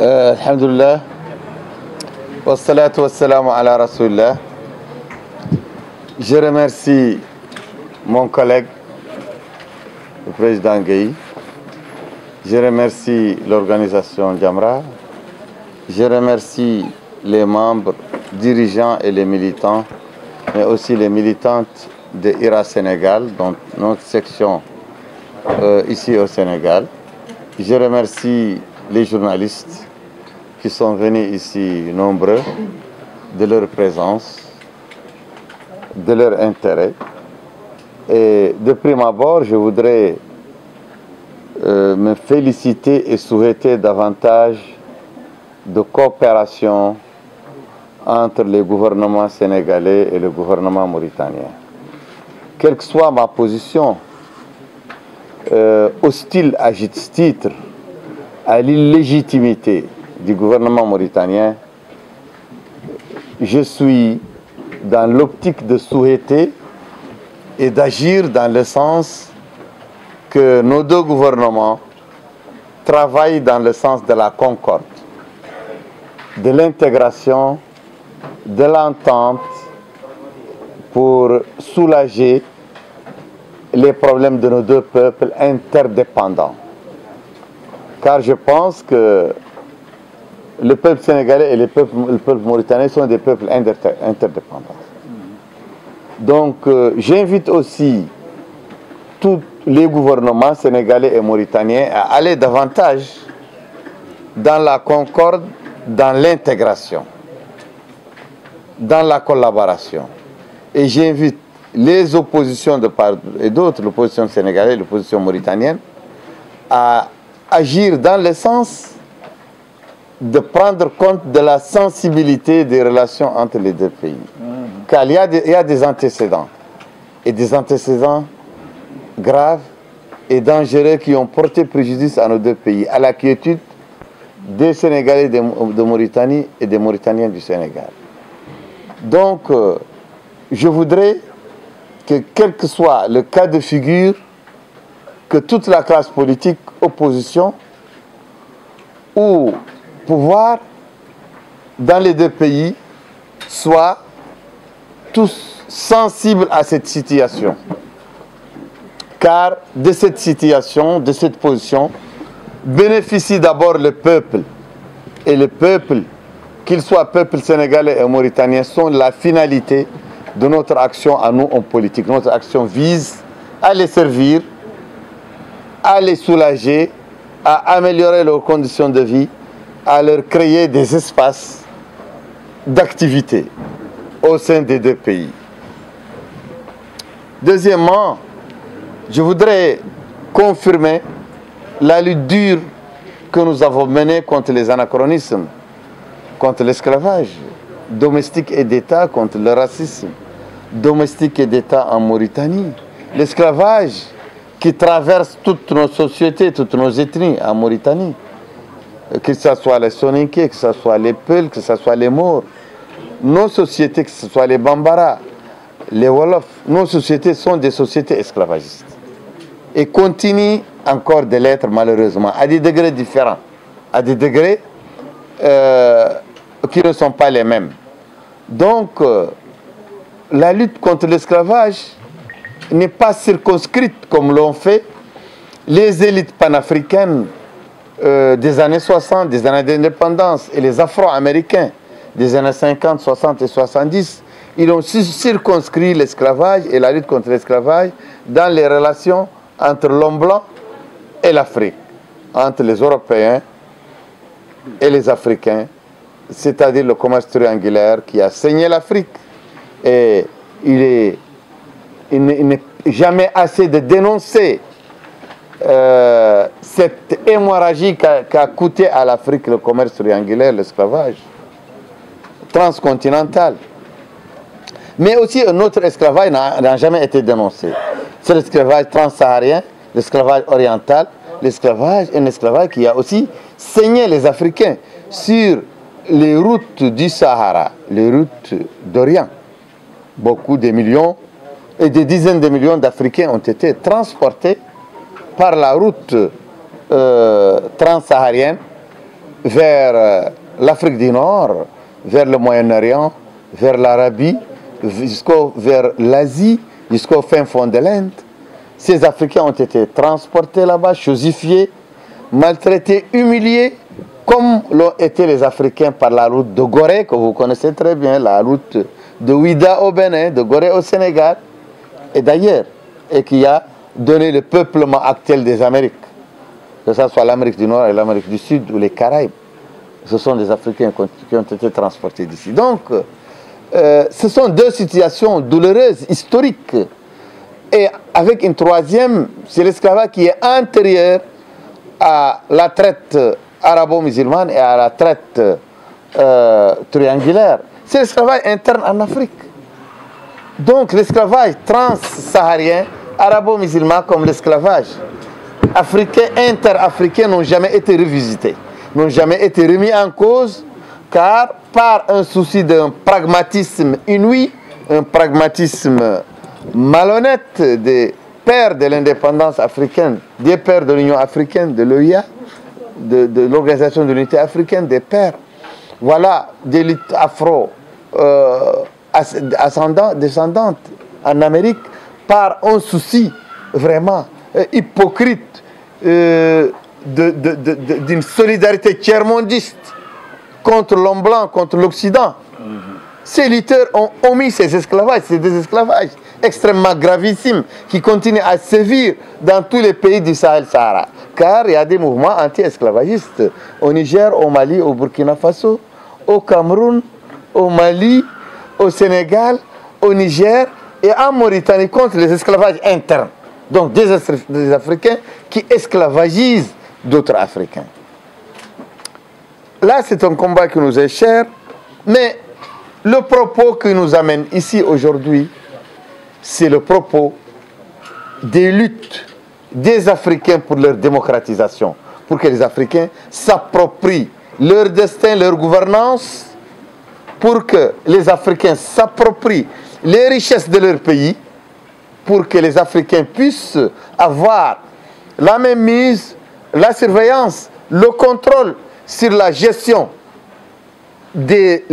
Euh, alhamdulillah. Wassalamu. Je remercie mon collègue, le président Gueye. Je remercie l'organisation Jamra. Je remercie les membres, dirigeants et les militants, mais aussi les militantes de IRA Sénégal, donc notre section euh, ici au Sénégal. Je remercie les journalistes qui sont venus ici nombreux de leur présence, de leur intérêt. Et de prime abord, je voudrais euh, me féliciter et souhaiter davantage de coopération entre les gouvernements sénégalais et le gouvernement mauritanien. Quelle que soit ma position, euh, hostile à titre à l'illégitimité du gouvernement mauritanien, je suis dans l'optique de souhaiter et d'agir dans le sens que nos deux gouvernements travaillent dans le sens de la concorde, de l'intégration, de l'entente pour soulager les problèmes de nos deux peuples interdépendants. Car je pense que le peuple sénégalais et le peuple, le peuple mauritanien sont des peuples interdépendants. Donc euh, j'invite aussi tous les gouvernements sénégalais et mauritaniens à aller davantage dans la concorde, dans l'intégration, dans la collaboration. Et j'invite les oppositions de part et d'autre, l'opposition sénégalaise, l'opposition mauritanienne, à agir dans le sens de prendre compte de la sensibilité des relations entre les deux pays. Car il y, a des, il y a des antécédents, et des antécédents graves et dangereux qui ont porté préjudice à nos deux pays, à la quiétude des Sénégalais de, de Mauritanie et des Mauritaniens du Sénégal. Donc, euh, je voudrais que quel que soit le cas de figure, que toute la classe politique, opposition ou pouvoir dans les deux pays soient tous sensibles à cette situation. Car de cette situation, de cette position, bénéficie d'abord le peuple. Et le peuple, qu'il soit peuple sénégalais et mauritanien, sont la finalité de notre action à nous en politique. Notre action vise à les servir, à les soulager, à améliorer leurs conditions de vie, à leur créer des espaces d'activité au sein des deux pays. Deuxièmement, je voudrais confirmer la lutte dure que nous avons menée contre les anachronismes, contre l'esclavage domestique et d'État, contre le racisme domestique et d'État en Mauritanie, l'esclavage qui traverse toutes nos sociétés, toutes nos ethnies en Mauritanie, que ce soit les Soninké, que ce soit les Peuls, que ce soit les Maures, nos sociétés, que ce soit les Bambara, les Wolofs, nos sociétés sont des sociétés esclavagistes et continuent encore de l'être malheureusement à des degrés différents, à des degrés euh, qui ne sont pas les mêmes. Donc, euh, la lutte contre l'esclavage n'est pas circonscrite comme l'ont fait les élites panafricaines euh, des années 60, des années d'indépendance et les Afro-Américains des années 50, 60 et 70. Ils ont circonscrit l'esclavage et la lutte contre l'esclavage dans les relations entre l'homme blanc et l'Afrique, entre les Européens et les Africains, c'est-à-dire le commerce triangulaire qui a saigné l'Afrique. Et il il n'est jamais assez de dénoncer euh, cette hémorragie qu'a qu coûté à l'Afrique le commerce triangulaire, l'esclavage transcontinental. Mais aussi un autre esclavage n'a jamais été dénoncé. C'est l'esclavage transsaharien, l'esclavage oriental, l'esclavage, un esclavage qui a aussi saigné les Africains sur les routes du Sahara, les routes d'Orient. Beaucoup de millions et des dizaines de millions d'Africains ont été transportés par la route euh, transsaharienne vers euh, l'Afrique du Nord, vers le Moyen-Orient, vers l'Arabie, jusqu'au vers l'Asie, jusqu'au fin fond de l'Inde. Ces Africains ont été transportés là-bas, chosifiés, maltraités, humiliés, comme l'ont été les Africains par la route de Gorée, que vous connaissez très bien, la route de Ouida au Bénin, de Gorée au Sénégal, et d'ailleurs, et qui a donné le peuplement actuel des Amériques, que ce soit l'Amérique du Nord et l'Amérique du Sud ou les Caraïbes. Ce sont des Africains qui ont été transportés d'ici. Donc, euh, ce sont deux situations douloureuses, historiques. Et avec une troisième, c'est l'esclavage qui est antérieur à la traite arabo-musulmane et à la traite euh, triangulaire. C'est l'esclavage interne en Afrique. Donc l'esclavage trans-saharien, arabo-musulman comme l'esclavage. Africain, inter-africain n'ont jamais été revisités, n'ont jamais été remis en cause, car par un souci d'un pragmatisme inouï, un pragmatisme malhonnête des pères de l'indépendance africaine, des pères de l'Union africaine, de l'OIA, de, l'Organisation de l'Unité africaine, des pères, voilà, d'élite afro, euh, ascendant, descendante en Amérique, par un souci vraiment euh, hypocrite euh, d'une solidarité tiers-mondiste contre l'homme blanc, contre l'Occident. Ces lutteurs ont omis ces esclavages, c'est des esclavages extrêmement gravissimes qui continuent à sévir dans tous les pays du Sahel-Sahara. Car il y a des mouvements anti-esclavagistes au Niger, au Mali, au Burkina Faso, au Cameroun, au Mali, au Sénégal, au Niger et en Mauritanie contre les esclavages internes. Donc des, Africains qui esclavagisent d'autres Africains. Là, c'est un combat qui nous est cher, mais le propos qui nous amène ici aujourd'hui, c'est le propos des luttes des Africains pour leur démocratisation, pour que les Africains s'approprient leur destin, leur gouvernance, pour que les Africains s'approprient les richesses de leur pays, pour que les Africains puissent avoir la même mise, la surveillance, le contrôle sur la gestion des,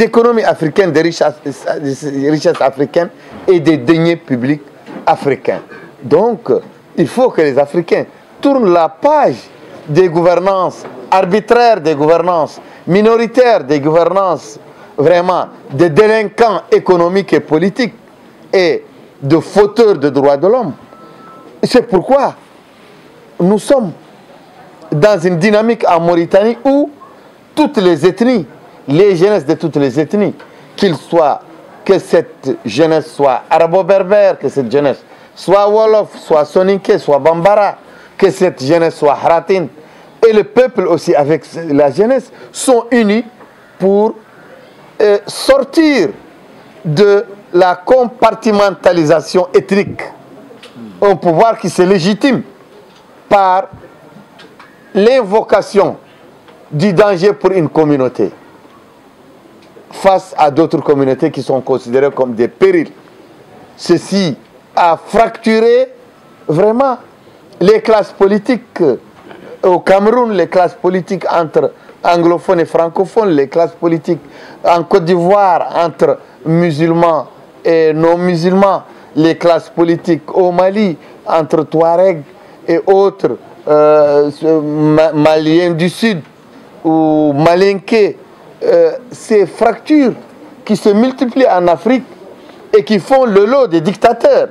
économies africaines, des richesses africaines et des deniers publics africains. Donc, il faut que les Africains tournent la page des gouvernances arbitraires, des gouvernances minoritaires, des gouvernances vraiment de délinquants économiques et politiques et de fauteurs de droits de l'homme. C'est pourquoi nous sommes dans une dynamique en Mauritanie où toutes les ethnies, les jeunesses de toutes les ethnies, qu'il soit que cette jeunesse soit arabo-berbère, que cette jeunesse soit Wolof, soit Soninke, soit Bambara, que cette jeunesse soit Haratin, et le peuple aussi avec la jeunesse, sont unis pour sortir de la compartimentalisation ethnique. Un pouvoir qui se légitime par l'invocation du danger pour une communauté face à d'autres communautés qui sont considérées comme des périls. Ceci a fracturé vraiment les classes politiques au Cameroun, les classes politiques entre anglophones et francophones, les classes politiques en Côte d'Ivoire entre musulmans et non musulmans, les classes politiques au Mali entre Touareg et autres euh, Maliens du Sud ou Malinké, euh, ces fractures qui se multiplient en Afrique et qui font le lot des dictateurs,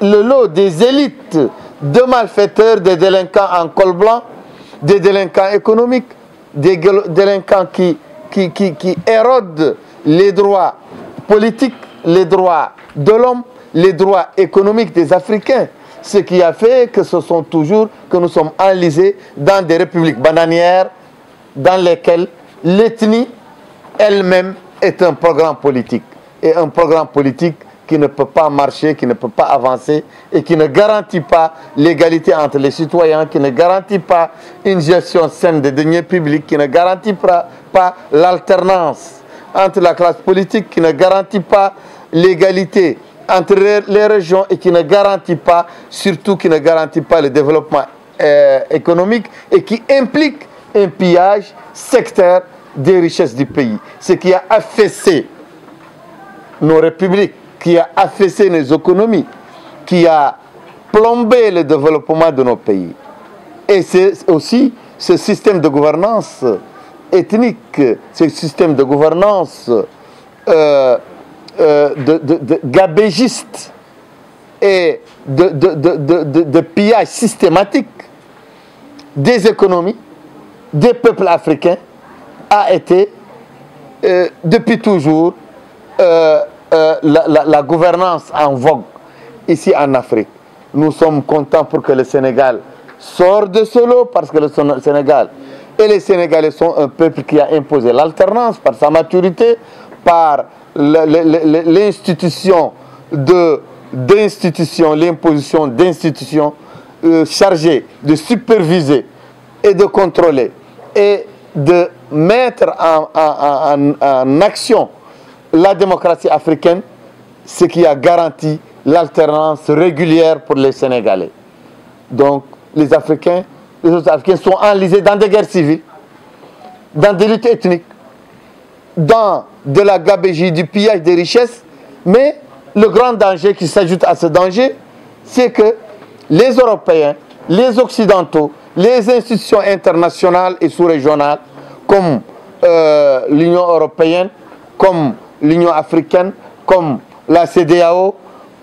le lot des élites, de malfaiteurs, des délinquants en col blanc, des délinquants économiques, des délinquants qui, érodent les droits politiques, les droits de l'homme, les droits économiques des Africains. Ce qui a fait que ce sont toujours que nous sommes enlisés dans des républiques bananières dans lesquelles l'ethnie elle-même est un programme politique. Et un programme politique qui ne peut pas marcher, qui ne peut pas avancer et qui ne garantit pas l'égalité entre les citoyens, qui ne garantit pas une gestion saine des deniers publics, qui ne garantit pas, l'alternance entre la classe politique, qui ne garantit pas l'égalité entre les régions et qui ne garantit pas, surtout qui ne garantit pas le développement euh, économique et qui implique un pillage sectaire des richesses du pays. Ce qui a affaissé nos républiques, qui a affaissé nos économies, qui a plombé le développement de nos pays. Et c'est aussi ce système de gouvernance ethnique, ce système de gouvernance euh, euh, de, gabégiste et de, pillage systématique des économies des peuples africains a été euh, depuis toujours la, la, gouvernance en vogue ici en Afrique. Nous sommes contents pour que le Sénégal sorte de ce lot parce que le Sénégal et les Sénégalais sont un peuple qui a imposé l'alternance par sa maturité, par l'institution d'institutions, l'imposition d'institutions euh, chargées de superviser et de contrôler et de mettre en, action la démocratie africaine, ce qui a garanti l'alternance régulière pour les Sénégalais. Donc, les Africains, les autres Africains sont enlisés dans des guerres civiles, dans des luttes ethniques, dans de la gabégie, du pillage des richesses, mais le grand danger qui s'ajoute à ce danger, c'est que les Européens, les Occidentaux, les institutions internationales et sous-régionales, comme euh, l'Union européenne, comme l'Union africaine, comme la CDAO,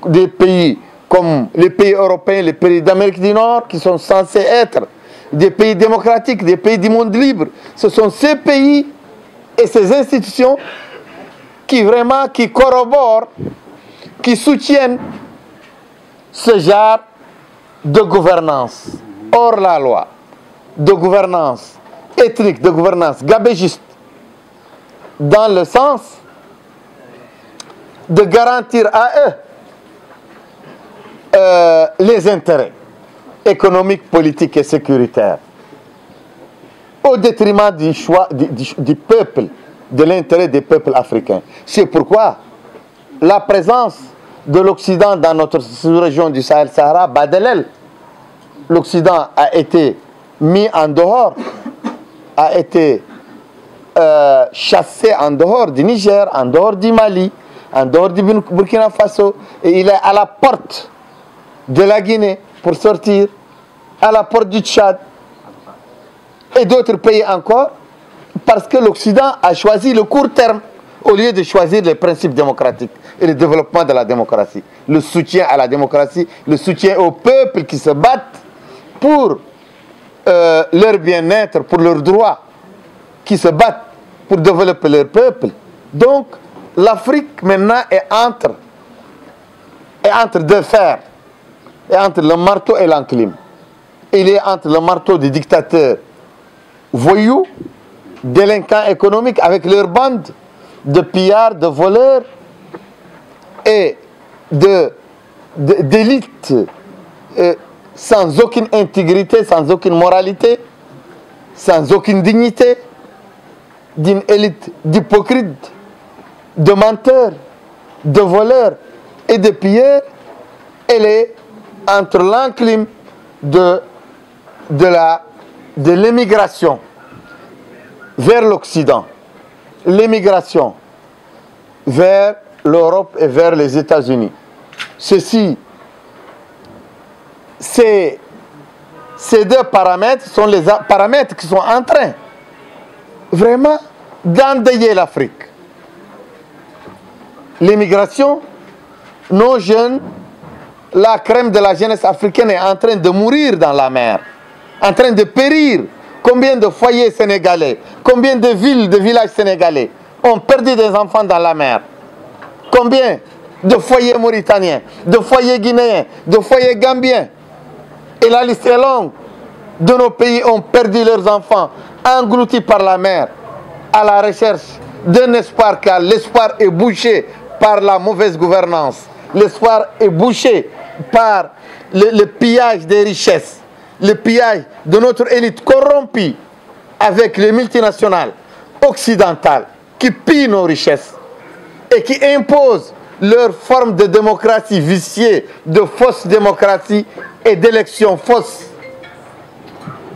des pays comme les pays européens, les pays d'Amérique du Nord, qui sont censés être des pays démocratiques, des pays du monde libre, ce sont ces pays et ces institutions qui vraiment qui corroborent, qui soutiennent ce genre de gouvernance. Hors la loi, de gouvernance ethnique, de gouvernance gabégiste, dans le sens de garantir à eux euh, les intérêts économiques, politiques et sécuritaires au détriment du choix du, peuple, de l'intérêt des peuples africains. C'est pourquoi la présence de l'Occident dans notre sous-région du Sahel-Sahara bat L'Occident a été mis en dehors, a été euh, chassé en dehors du Niger, en dehors du Mali, en dehors du Burkina Faso, et il est à la porte de la Guinée pour sortir, à la porte du Tchad et d'autres pays encore, parce que l'Occident a choisi le court terme au lieu de choisir les principes démocratiques et le développement de la démocratie, le soutien à la démocratie, le soutien aux peuples qui se battent pour euh, leur bien-être, pour leurs droits, qui se battent pour développer leur peuple. Donc, l'Afrique maintenant est entre, est entre deux fers est entre le marteau et l'enclume. Il est entre le marteau des dictateurs voyous, délinquants économiques avec leurs bandes de pillards, de voleurs et d'élites euh, sans aucune intégrité, sans aucune moralité, sans aucune dignité, d'une élite d'hypocrites, de menteurs, de voleurs et de pilleurs, elle est entre l'enclime de, l'émigration vers l'Occident, l'émigration vers l'Europe et vers les États-Unis. Ceci, ces, ces deux paramètres sont les paramètres qui sont en train vraiment d'endayer l'Afrique. L'émigration, nos jeunes la crème de la jeunesse africaine est en train de mourir dans la mer, en train de périr. Combien de foyers sénégalais, combien de villes, de villages sénégalais ont perdu des enfants dans la mer? Combien de foyers mauritaniens, de foyers guinéens, de foyers gambiens? Et la liste est longue. De nos pays ont perdu leurs enfants, engloutis par la mer, à la recherche d'un espoir car l'espoir est bouché par la mauvaise gouvernance. L'espoir est bouché par le, pillage des richesses, le pillage de notre élite corrompue avec les multinationales occidentales qui pillent nos richesses et qui imposent leur forme de démocratie viciée, de fausse démocratie et d'élections fausses.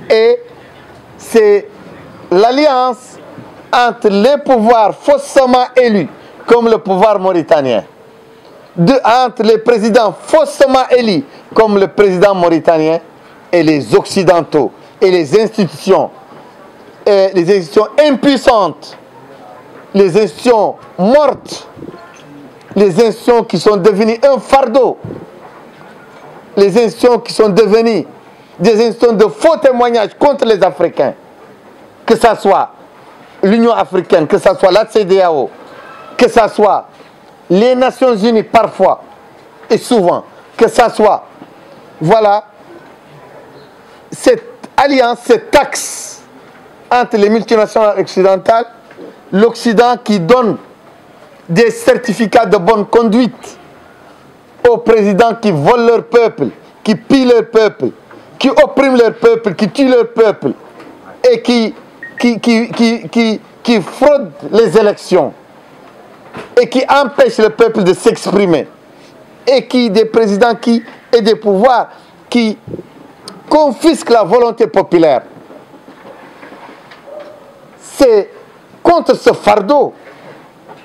Et c'est l'alliance entre les pouvoirs faussement élus, comme le pouvoir mauritanien, entre les présidents faussement élus, comme le président mauritanien, et les Occidentaux, et les institutions, les institutions impuissantes, les institutions mortes, les institutions qui sont devenues un fardeau, les institutions qui sont devenues des institutions de faux témoignages contre les Africains, que ce soit l'Union africaine, que ce soit la CDAO, que ce soit les Nations Unies parfois et souvent, que ce soit, voilà, cette alliance, cette axe entre les multinationales occidentales, l'Occident qui donne des certificats de bonne conduite aux présidents qui volent leur peuple, qui pillent leur peuple, qui oppriment leur peuple, qui tuent leur peuple et qui, qui, qui, qui, qui fraudent les élections et qui empêchent le peuple de s'exprimer et qui des présidents qui et des pouvoirs qui confisquent la volonté populaire. C'est contre ce fardeau,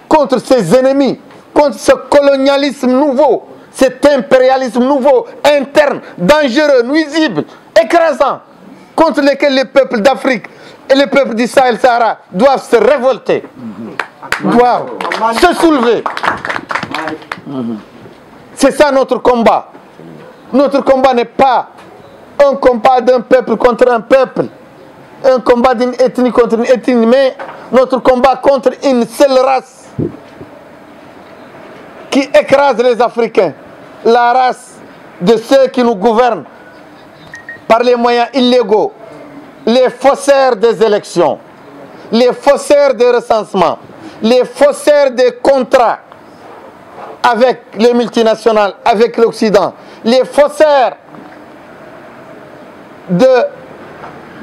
contre ses ennemis, contre ce colonialisme nouveau, cet impérialisme nouveau, interne, dangereux, nuisible, écrasant, contre lequel les peuples d'Afrique et les peuples du Sahel-Sahara doivent se révolter, doivent se soulever. C'est ça notre combat. Notre combat n'est pas un combat d'un peuple contre un peuple, un combat d'une ethnie contre une ethnie, mais notre combat contre une seule race qui écrase les Africains, la race de ceux qui nous gouvernent par les moyens illégaux, les faussaires des élections, les faussaires des recensements, les faussaires des contrats avec les multinationales, avec l'Occident, les faussaires de,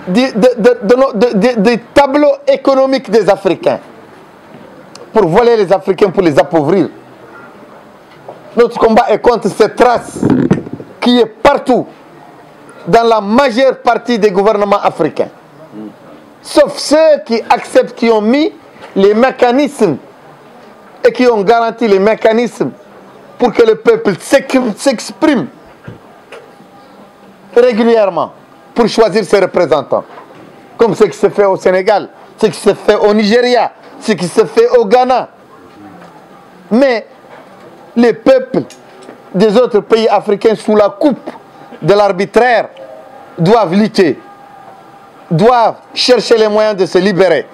des tableaux économiques des Africains pour voler les Africains, pour les appauvrir. Notre combat est contre cette race qui est partout dans la majeure partie des gouvernements africains. Sauf ceux qui acceptent, qui ont mis les mécanismes et qui ont garanti les mécanismes pour que le peuple s'exprime régulièrement pour choisir ses représentants. Comme ce qui se fait au Sénégal, ce qui se fait au Nigeria, ce qui se fait au Ghana. Mais les peuples des autres pays africains sous la coupe de l'arbitraire doivent lutter, doivent chercher les moyens de se libérer,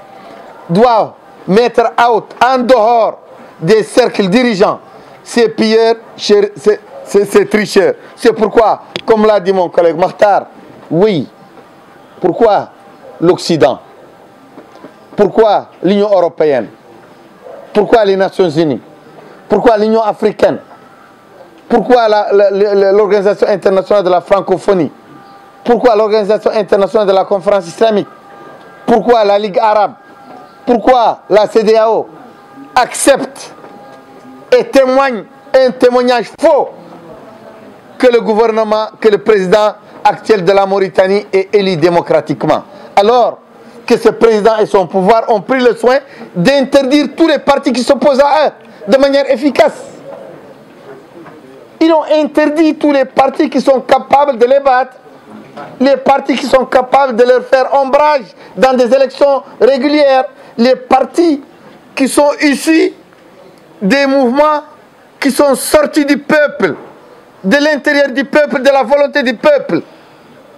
doivent mettre out, en dehors des cercles dirigeants, ces pilleurs, ces, tricheurs. C'est pourquoi, comme l'a dit mon collègue Martar, oui, pourquoi l'Occident? Pourquoi l'Union européenne? Pourquoi les Nations Unies? Pourquoi l'Union africaine? Pourquoi l'Organisation internationale de la francophonie? Pourquoi l'Organisation internationale de la conférence islamique Pourquoi la Ligue arabe Pourquoi la CDAO accepte et témoigne un témoignage faux que le gouvernement, que le président actuel de la Mauritanie est élu démocratiquement? Alors que ce président et son pouvoir ont pris le soin d'interdire tous les partis qui s'opposent à eux de manière efficace. Ils ont interdit tous les partis qui sont capables de les battre. Les partis qui sont capables de leur faire ombrage dans des élections régulières. Les partis qui sont issus des mouvements qui sont sortis du peuple, de l'intérieur du peuple, de la volonté du peuple,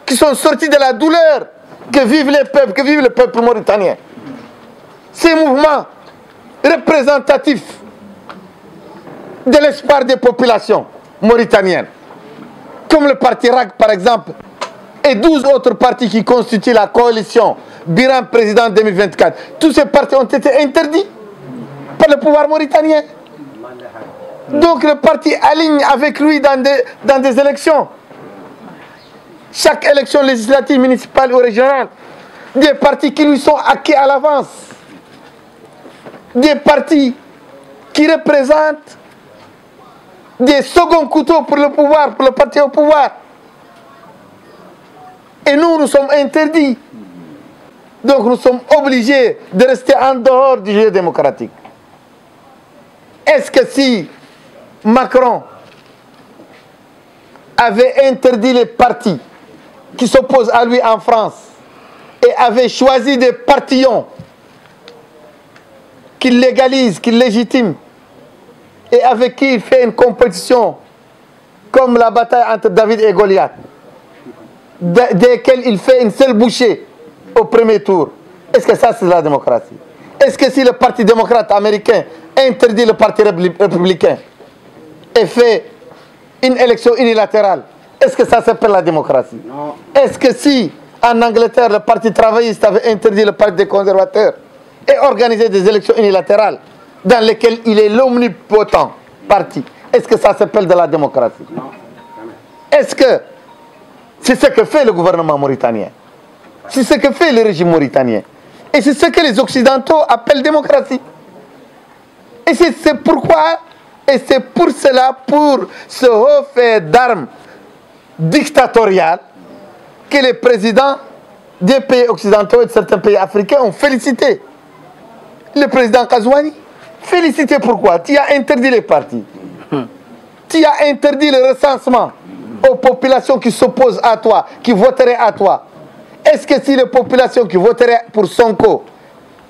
qui sont sortis de la douleur que vivent les peuples, que vivent le peuple mauritanien. Ces mouvements représentatifs de l'espoir des populations mauritanienne, comme le parti RAC par exemple, et 12 autres partis qui constituent la coalition Biran président 2024. Tous ces partis ont été interdits par le pouvoir mauritanien. Donc le parti aligne avec lui dans des, dans des élections. Chaque élection législative, municipale ou régionale, des partis qui lui sont acquis à l'avance. Des partis qui représentent des seconds couteaux pour le pouvoir, pour le parti au pouvoir. Et nous, nous sommes interdits. Donc nous sommes obligés de rester en dehors du jeu démocratique. Est-ce que si Macron avait interdit les partis qui s'opposent à lui en France et avait choisi des partillons qu'il légalise, qu'il légitime et avec qui il fait une compétition comme la bataille entre David et Goliath, desquels il fait une seule bouchée au premier tour. Est-ce que ça, c'est la démocratie? Est-ce que si le Parti démocrate américain interdit le Parti républicain et fait une élection unilatérale, est-ce que ça s'appelle la démocratie? Est-ce que si en Angleterre le Parti travailliste avait interdit le Parti des conservateurs et organisé des élections unilatérales dans lesquelles il est l'omnipotent parti, est-ce que ça s'appelle de la démocratie? Est-ce que c'est ce que fait le gouvernement mauritanien C'est ce que fait le régime mauritanien. Et c'est ce que les Occidentaux appellent démocratie. Et c'est pourquoi, et c'est pour cela, pour ce haut fait d'armes dictatorial, que les présidents des pays occidentaux et de certains pays africains ont félicité. Le président Kazouani, félicité pourquoi? Tu as interdit les partis. Tu as interdit le recensement aux populations qui s'opposent à toi, qui voteraient à toi. Est-ce que si les populations qui voteraient pour Sonko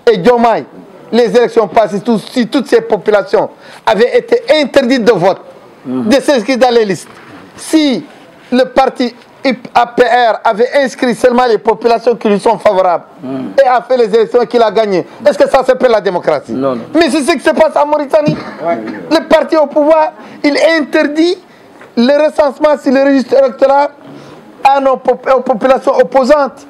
et Diomaye, les élections passées, si toutes ces populations avaient été interdites de vote, de s'inscrire dans les listes, si le parti APR avait inscrit seulement les populations qui lui sont favorables et a fait les élections qu'il a gagnées, est-ce que ça s'appelle la démocratie? Non, non. Mais c'est ce qui se passe en Mauritanie. Le parti au pouvoir, il interdit le recensement sur le registre électoral à nos populations opposantes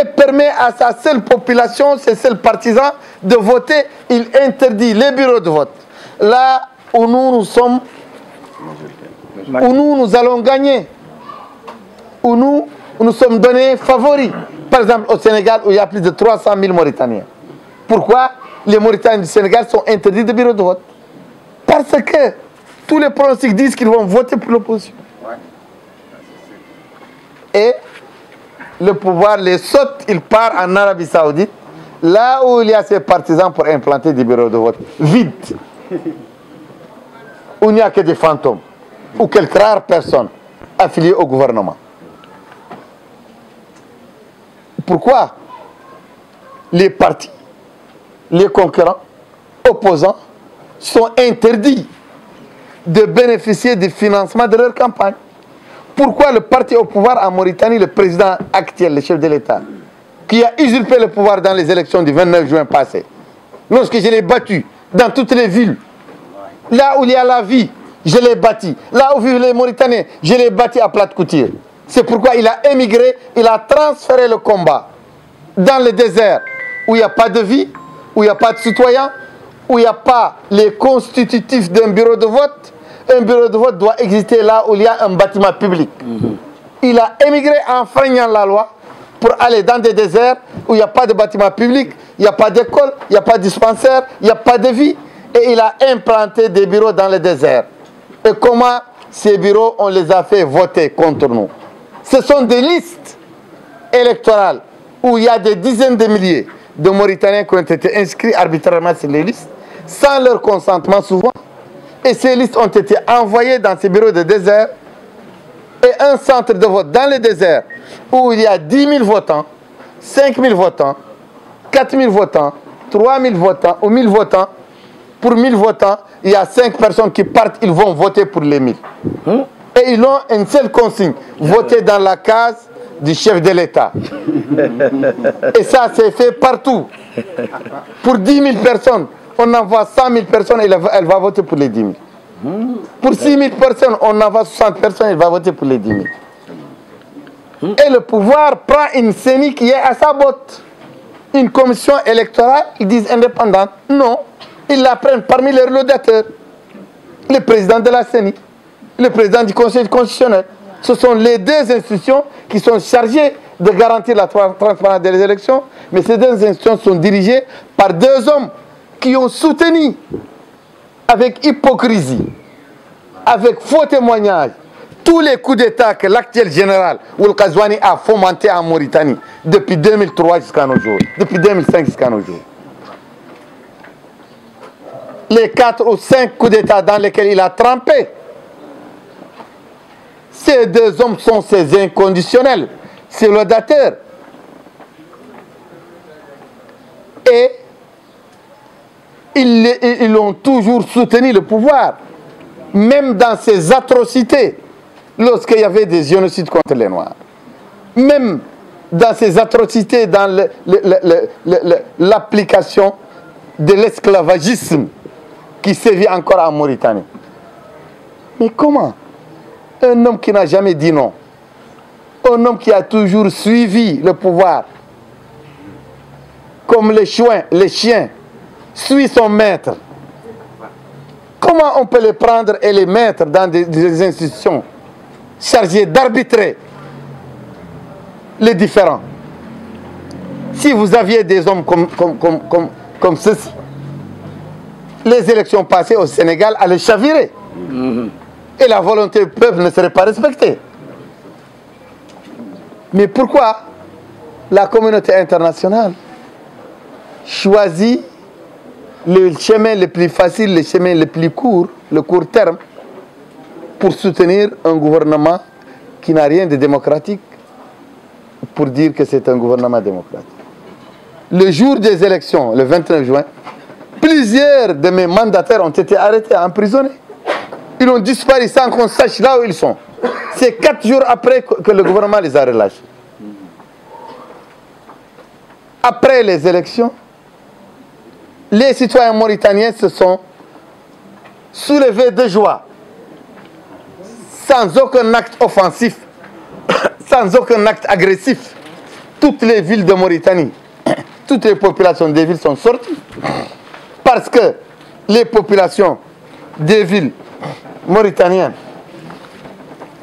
et permet à sa seule population, ses seuls partisans, de voter. Il interdit les bureaux de vote. Là où nous, nous sommes, où nous, nous allons gagner, où nous, nous sommes donnés favoris. Par exemple, au Sénégal, où il y a plus de 300 000 Mauritaniens. Pourquoi les Mauritaniens du Sénégal sont interdits de bureaux de vote? Parce que tous les pronostics disent qu'ils vont voter pour l'opposition. Et le pouvoir les saute, il part en Arabie Saoudite, là où il y a ses partisans pour implanter des bureaux de vote vides, où il n'y a que des fantômes, ou quelques rares personnes affiliées au gouvernement. Pourquoi les partis, les concurrents, opposants sont interdits de bénéficier du financement de leur campagne pourquoi le parti au pouvoir en Mauritanie, le président actuel, le chef de l'État, qui a usurpé le pouvoir dans les élections du 29 juin passé, lorsque je l'ai battu dans toutes les villes, là où il y a la vie, je l'ai bâti. Là où vivent les Mauritaniens, je l'ai bâti à plate couture. C'est pourquoi il a émigré, il a transféré le combat dans le désert où il n'y a pas de vie, où il n'y a pas de citoyens, où il n'y a pas les constitutifs d'un bureau de vote, un bureau de vote doit exister là où il y a un bâtiment public. Il a émigré en freignant la loi pour aller dans des déserts où il n'y a pas de bâtiment public, il n'y a pas d'école, il n'y a pas de dispensaire, il n'y a pas de vie. Et il a implanté des bureaux dans le désert. Et comment ces bureaux, on les a fait voter contre nous? Ce sont des listes électorales où il y a des dizaines de milliers de Mauritaniens qui ont été inscrits arbitrairement sur les listes, sans leur consentement souvent. Et ces listes ont été envoyées dans ces bureaux de désert et un centre de vote dans le désert où il y a 10 000 votants, 5 000 votants, 4 000 votants, 3 000 votants ou 1 000 votants. Pour 1 000 votants, il y a 5 personnes qui partent, ils vont voter pour les 1000. Et ils ont une seule consigne, voter dans la case du chef de l'État. Et ça, c'est fait partout. Pour 10 000 personnes, on envoie 100 000 personnes, elle va, elle va voter pour les 10 000. Pour 6 000 personnes, on envoie 60 personnes, elle va voter pour les 10 000. Et le pouvoir prend une CENI qui est à sa botte. Une commission électorale, ils disent indépendante. Non, ils la prennent parmi les relodateurs. Le président de la CENI, le président du Conseil constitutionnel. Ce sont les deux institutions qui sont chargées de garantir la transparence des élections, mais ces deux institutions sont dirigées par deux hommes qui ont soutenu avec hypocrisie, avec faux témoignages, tous les coups d'État que l'actuel général Oul a fomenté en Mauritanie depuis 2003 jusqu'à nos jours, depuis 2005 jusqu'à nos jours. Les quatre ou cinq coups d'État dans lesquels il a trempé, ces deux hommes sont ses inconditionnels, ses laudateurs. Et ils, ont toujours soutenu le pouvoir, même dans ses atrocités lorsqu'il y avait des génocides contre les Noirs. Même dans ces atrocités, dans l'application de l'esclavagisme qui sévit encore en Mauritanie. Mais comment Un homme qui n'a jamais dit non, un homme qui a toujours suivi le pouvoir, comme les chiens, les chiens suivent son maître. Comment on peut les prendre et les mettre dans des institutions chargé d'arbitrer les différents? Si vous aviez des hommes comme, comme, comme, comme, ceci, les élections passées au Sénégal allaient chavirer. Et la volonté du peuple ne serait pas respectée. Mais pourquoi la communauté internationale choisit le chemin le plus facile, le chemin le plus court, le court terme, pour soutenir un gouvernement qui n'a rien de démocratique, pour dire que c'est un gouvernement démocratique. Le jour des élections, le 29 juin, plusieurs de mes mandataires ont été arrêtés, emprisonnés. Ils ont disparu sans qu'on sache là où ils sont. C'est quatre jours après que le gouvernement les a relâchés. Après les élections, les citoyens mauritaniens se sont soulevés de joie sans aucun acte offensif, sans aucun acte agressif. Toutes les villes de Mauritanie, toutes les populations des villes sont sorties. Parce que les populations des villes mauritaniennes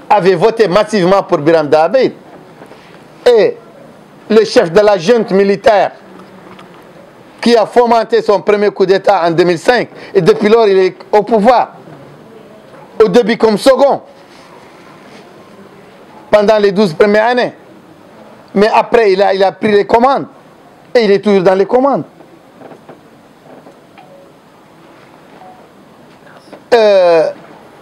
avaient voté massivement pour Biram Dabeid. Et le chef de la junte militaire qui a fomenté son premier coup d'État en 2005, et depuis lors il est au pouvoir, au début comme second pendant les 12 premières années. Mais après, il a, il a pris les commandes. Et il est toujours dans les commandes. Euh,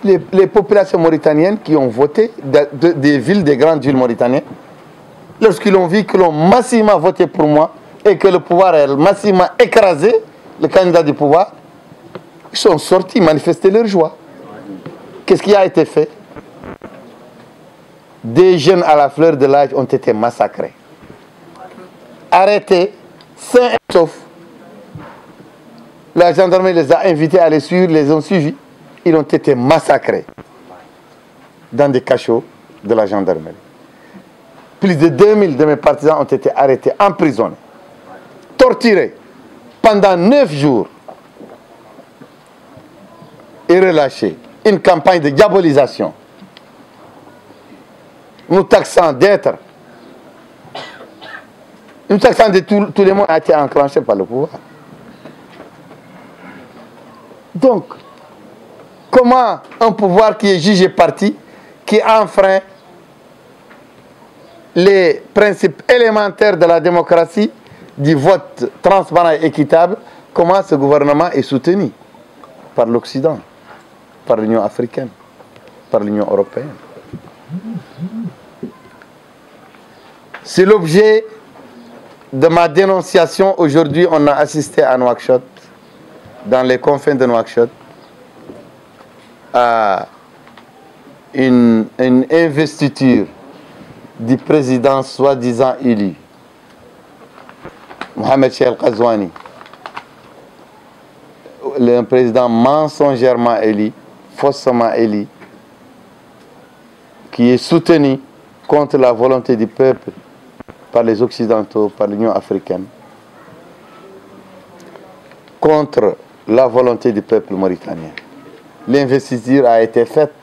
les, populations mauritaniennes qui ont voté des villes, des grandes villes mauritaniennes, lorsqu'ils ont vu que l'on massivement voté pour moi et que le pouvoir est massivement écrasé, le candidat du pouvoir, ils sont sortis manifester leur joie. Qu'est-ce qui a été fait? Des jeunes à la fleur de l'âge ont été massacrés. Arrêtés, sains et saufs. La gendarmerie les a invités à les suivre, les ont suivis. Ils ont été massacrés dans des cachots de la gendarmerie. Plus de 2000 de mes partisans ont été arrêtés, emprisonnés, pendant neuf jours et relâchés. Une campagne de diabolisation nous taxant d'être, nous taxant de tout, tous les mots a été enclenché par le pouvoir. Donc, comment un pouvoir qui est jugé parti, qui enfreint les principes élémentaires de la démocratie, du vote transparent et équitable, comment ce gouvernement est soutenu par l'Occident, par l'Union africaine, par l'Union européenne. C'est l'objet de ma dénonciation. Aujourd'hui, on a assisté à Nouakchott, dans les confins de Nouakchott, à une, investiture du président soi-disant élu, Mohamed Cheikh Kazouani, le président mensongèrement élu, faussement élu, qui est soutenu contre la volonté du peuple par les Occidentaux, par l'Union africaine, contre la volonté du peuple mauritanien. L'investiture a été faite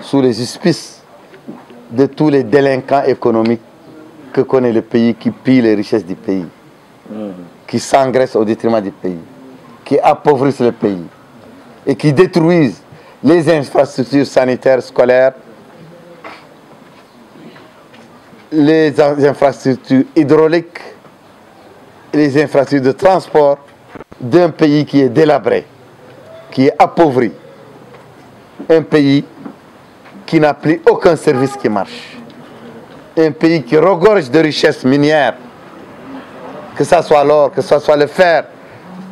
sous les auspices de tous les délinquants économiques que connaît le pays, qui pillent les richesses du pays, qui s'engraissent au détriment du pays, qui appauvrissent le pays et qui détruisent les infrastructures sanitaires, scolaires, les infrastructures hydrauliques, les infrastructures de transport d'un pays qui est délabré, qui est appauvri, un pays qui n'a plus aucun service qui marche, un pays qui regorge de richesses minières, que ce soit l'or, que ce soit le fer,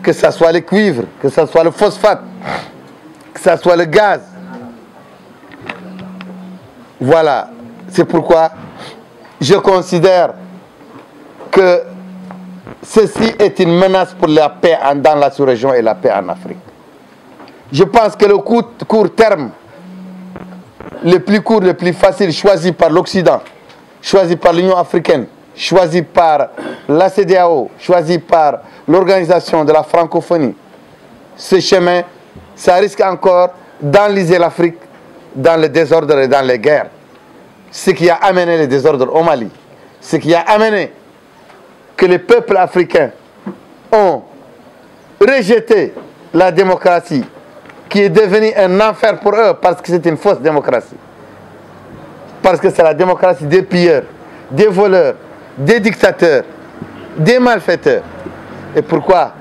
que ce soit le cuivre, que ce soit le phosphate, que ce soit le gaz. Voilà, c'est pourquoi je considère que ceci est une menace pour la paix dans la sous-région et la paix en Afrique. Je pense que le court, court terme, le plus court, le plus facile, choisi par l'Occident, choisi par l'Union africaine, choisi par la CDAO, choisi par l'organisation de la francophonie, ce chemin, ça risque encore d'enliser l'Afrique dans le désordre et dans les guerres. Ce qui a amené le désordre au Mali, ce qui a amené que les peuples africains ont rejeté la démocratie, qui est devenue un enfer pour eux parce que c'est une fausse démocratie. Parce que c'est la démocratie des pilleurs, des voleurs, des dictateurs, des malfaiteurs. Et pourquoi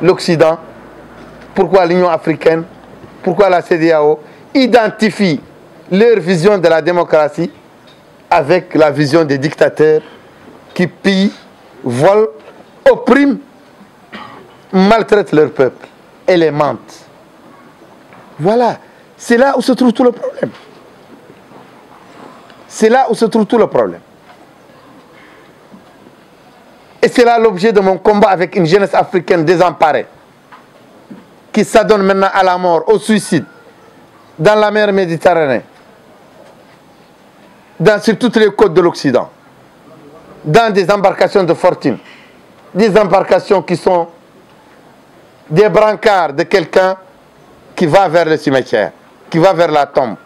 l'Occident, pourquoi l'Union africaine, pourquoi la CDAO identifient leur vision de la démocratie avec la vision des dictateurs qui pillent, volent, oppriment, maltraitent leur peuple et les mentent. Voilà, c'est là où se trouve tout le problème. C'est là où se trouve tout le problème. Et c'est là l'objet de mon combat avec une jeunesse africaine désemparée, qui s'adonne maintenant à la mort, au suicide, dans la mer Méditerranée, dans, sur toutes les côtes de l'Occident, dans des embarcations de fortune, des embarcations qui sont des brancards de quelqu'un qui va vers le cimetière, qui va vers la tombe.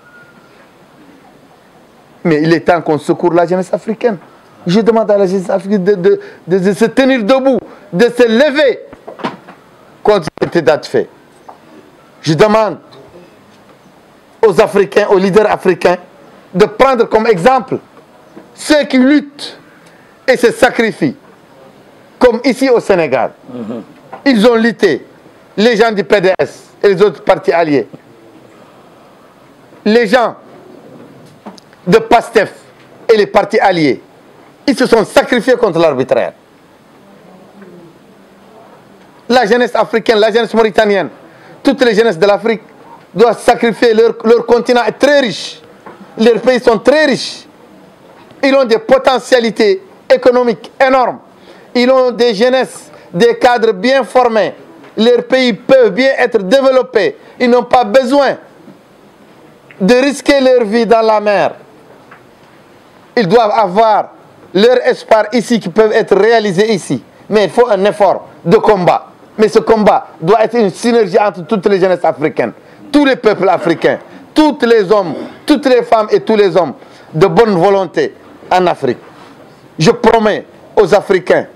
Mais il est temps qu'on secoue la jeunesse africaine. Je demande à la jeunesse africaine de, se tenir debout, de se lever contre cet état de fait. Je demande aux Africains, aux leaders africains, de prendre comme exemple ceux qui luttent et se sacrifient, comme ici au Sénégal. Mhm. Ils ont lutté, les gens du PDS, et les autres partis alliés. Les gens de PASTEF et les partis alliés, ils se sont sacrifiés contre l'arbitraire. La jeunesse africaine, la jeunesse mauritanienne, toutes les jeunesses de l'Afrique doivent sacrifier leur, leur continent est très riche. Leurs pays sont très riches. Ils ont des potentialités économiques énormes. Ils ont des jeunesses, des cadres bien formés leurs pays peuvent bien être développés. Ils n'ont pas besoin de risquer leur vie dans la mer. Ils doivent avoir leur espoir ici qui peuvent être réalisés ici. Mais il faut un effort de combat. Mais ce combat doit être une synergie entre toutes les jeunesses africaines, tous les peuples africains, tous les hommes, toutes les femmes et tous les hommes de bonne volonté en Afrique. Je promets aux Africains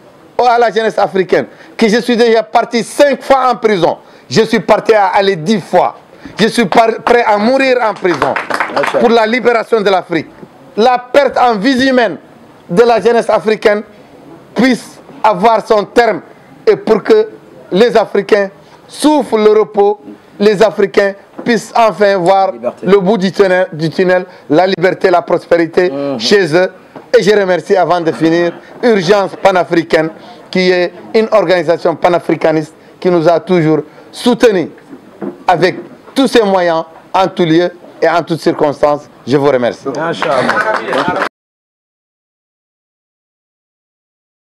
à la jeunesse africaine que je suis déjà parti cinq fois en prison. Je suis parti à aller dix fois. Je suis prêt à mourir en prison pour la libération de l'Afrique. La perte en vie humaine de la jeunesse africaine puisse avoir son terme et pour que les Africains souffrent le repos, les Africains puissent enfin voir le bout du tunnel, du tunnel, la liberté, la prospérité mmh. chez eux et je remercie avant de finir Urgence panafricaine, qui est une organisation panafricaniste qui nous a toujours soutenus avec tous ses moyens, en tout lieu et en toutes circonstances. Je vous remercie.